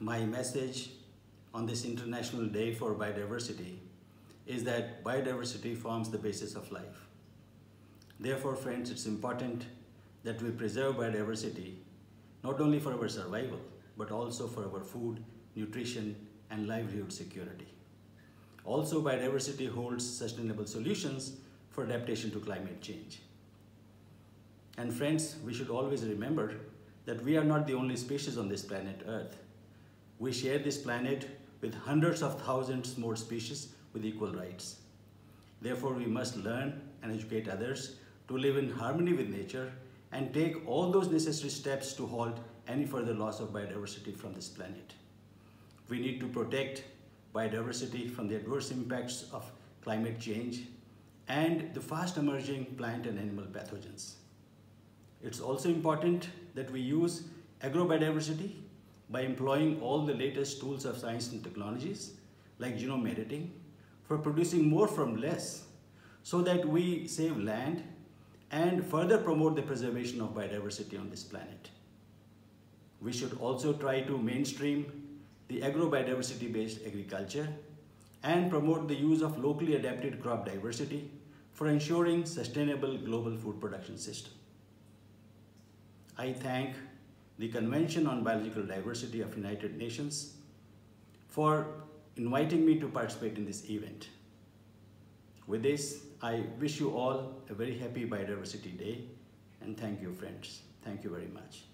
my message on this International Day for Biodiversity is that biodiversity forms the basis of life. Therefore, friends, it's important that we preserve biodiversity not only for our survival, but also for our food, nutrition, and livelihood security. Also, biodiversity holds sustainable solutions for adaptation to climate change. And friends, we should always remember that we are not the only species on this planet Earth. We share this planet with hundreds of thousands more species with equal rights. Therefore, we must learn and educate others to live in harmony with nature and take all those necessary steps to halt any further loss of biodiversity from this planet. We need to protect biodiversity from the adverse impacts of climate change and the fast emerging plant and animal pathogens. It's also important that we use agrobiodiversity by employing all the latest tools of science and technologies like genome editing for producing more from less so that we save land and further promote the preservation of biodiversity on this planet. We should also try to mainstream the agro-biodiversity based agriculture and promote the use of locally adapted crop diversity for ensuring sustainable global food production system. I thank the Convention on Biological Diversity of United Nations for inviting me to participate in this event. With this, I wish you all a very happy Biodiversity Day and thank you friends. Thank you very much.